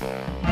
Bye.